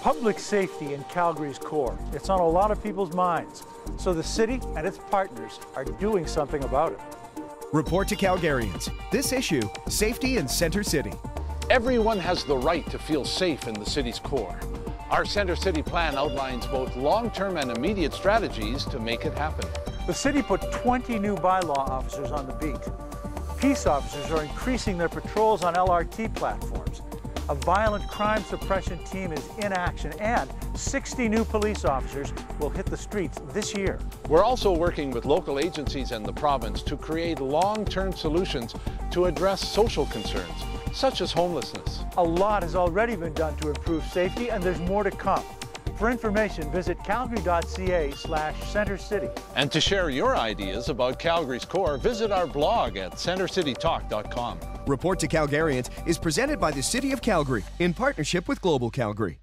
Public safety in Calgary's core. It's on a lot of people's minds. So the city and its partners are doing something about it. Report to Calgarians. This issue Safety in Centre City. Everyone has the right to feel safe in the city's core. Our Centre City plan outlines both long term and immediate strategies to make it happen. The city put 20 new bylaw officers on the beat. Peace officers are increasing their patrols on LRT platforms. A violent crime suppression team is in action, and 60 new police officers will hit the streets this year. We're also working with local agencies and the province to create long term solutions to address social concerns, such as homelessness. A lot has already been done to improve safety, and there's more to come. For information, visit calgary.ca slash Centre City. And to share your ideas about Calgary's core, visit our blog at centrecitytalk.com. Report to Calgarians is presented by the City of Calgary in partnership with Global Calgary.